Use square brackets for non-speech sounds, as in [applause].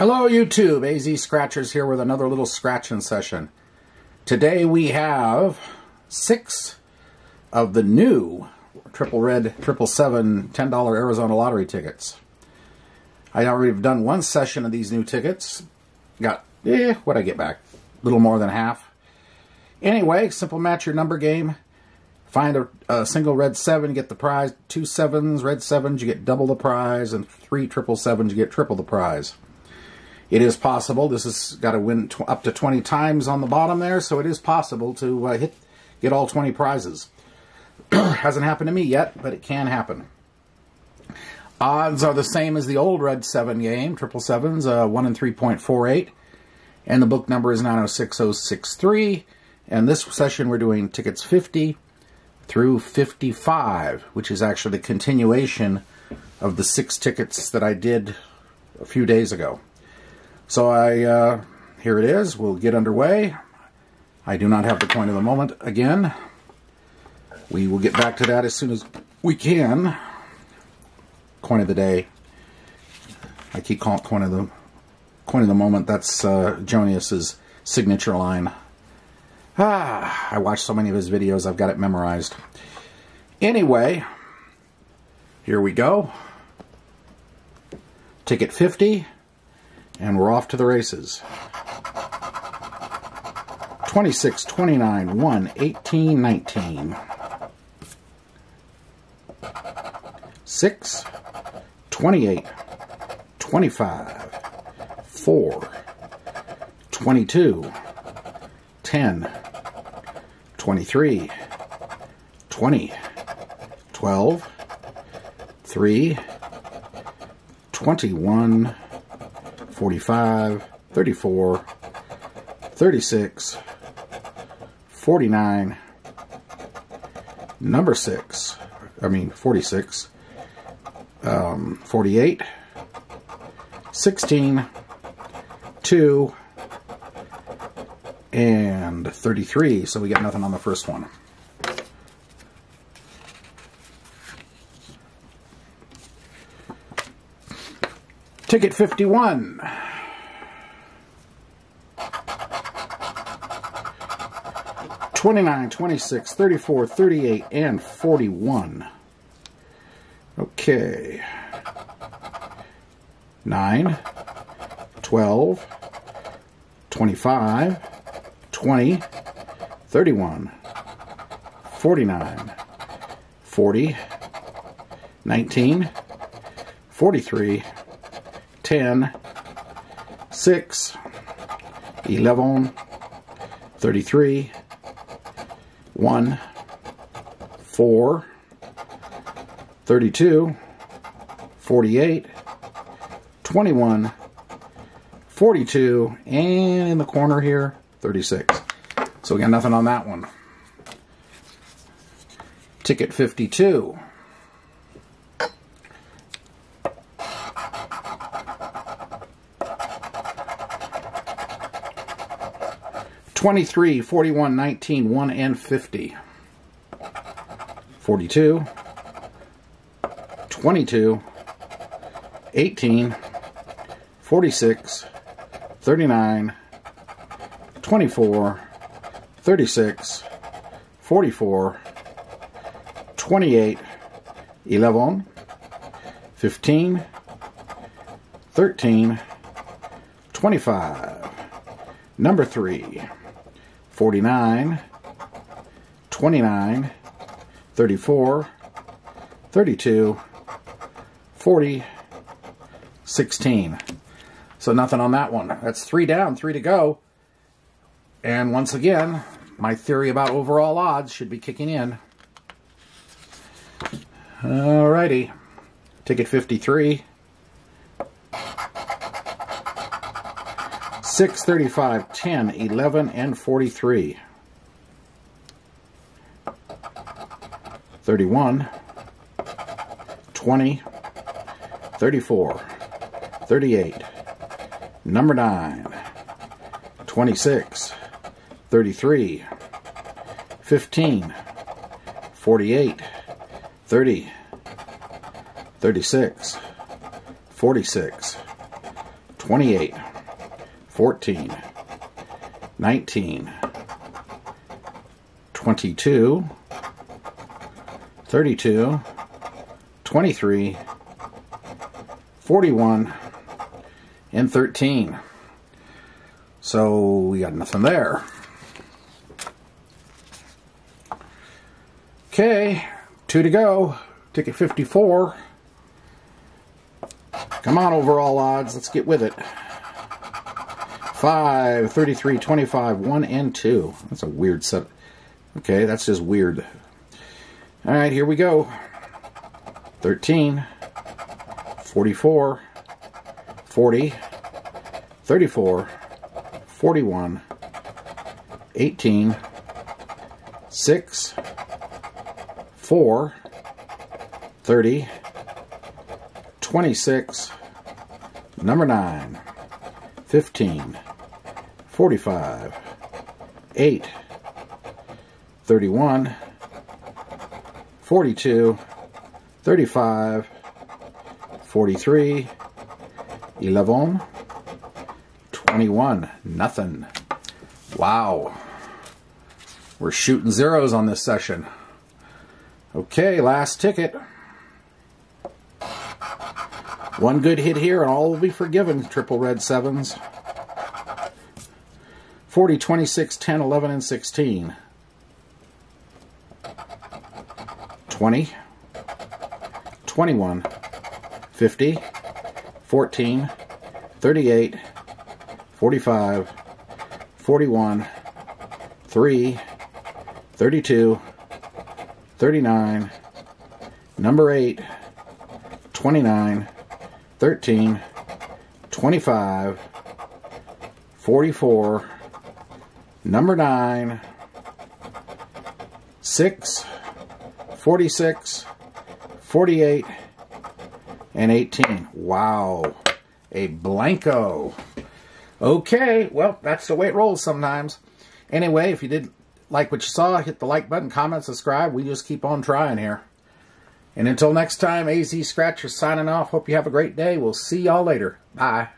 Hello YouTube, AZ Scratchers here with another little scratching session. Today we have six of the new triple red, triple seven, $10 Arizona lottery tickets. I already have done one session of these new tickets. Got, eh, what I get back? A little more than half. Anyway, simple match your number game. Find a, a, single red seven, get the prize. Two sevens, red sevens, you get double the prize. And three triple sevens, you get triple the prize. It is possible. This has got to win up to 20 times on the bottom there, so it is possible to uh, hit get all 20 prizes. [clears throat] Hasn't happened to me yet, but it can happen. Odds are the same as the old Red 7 game, triple sevens, uh, 1 in 3.48. And the book number is 906063. And this session we're doing tickets 50 through 55, which is actually the continuation of the six tickets that I did a few days ago. So I, uh, here it is. We'll get underway. I do not have the coin of the moment again. We will get back to that as soon as we can. Coin of the day. I keep calling coin of the coin of the moment. That's uh, Jonius's signature line. Ah, I watched so many of his videos. I've got it memorized. Anyway, here we go. Ticket 50. And we're off to the races. 26, 29, 1, 18, 19. 6, 28, 25, 4, 22, 10, 23, 20, 12, 3, 21, 45, 34, 36, 49, number 6, I mean 46, um, 48, 16, 2, and 33. So we got nothing on the first one. Ticket 51. Twenty-nine, twenty-six, thirty-four, thirty-eight, and forty-one. Okay. Nine, twelve, twenty-five, twenty, thirty-one, forty-nine, forty, nineteen, forty-three. 10, 6, 11, 33, 1, 4, 32, 48, 21, 42, and in the corner here, 36. So we got nothing on that one. Ticket 52. 23, 41, 19, 1 and 50. 42, 22, 18, 46, 39, 24, 36, 44, 28, 11, 15, 13, 25, number 3, 49, 29, 34, 32, 40, 16. So nothing on that one. That's three down, three to go. And once again, my theory about overall odds should be kicking in. Alrighty. Ticket 53. 6, 35, 10, 11, and 43. 31, 20, 34, 38, number 9, 26, 33, 15, 48, 30, 36, 46, 28, 14, 19, 22, 32, 23, 41, and 13. So we got nothing there. Okay, two to go. Ticket 54. Come on, overall odds. Let's get with it. 5, 33, 25, 1, and 2. That's a weird set. Okay, that's just weird. All right, here we go. 13, 44, 40, 34, 41, 18, 6, 4, 30, 26, number 9, 15, 45, 8, 31, 42, 35, 43, 11, 21, nothing. Wow. We're shooting zeros on this session. Okay, last ticket. One good hit here and all will be forgiven, triple red sevens. 40, 26, 10, 11, and 16. 20, 21, 50, 14, 38, 45, 41, 3, 32, 39, number 8, 29, 13, 25, 44, number 9, 6, 46, 48, and 18. Wow. A Blanco. Okay, well, that's the way it rolls sometimes. Anyway, if you did like what you saw, hit the like button, comment, subscribe. We just keep on trying here. And until next time, AZ Scratcher signing off. Hope you have a great day. We'll see y'all later. Bye.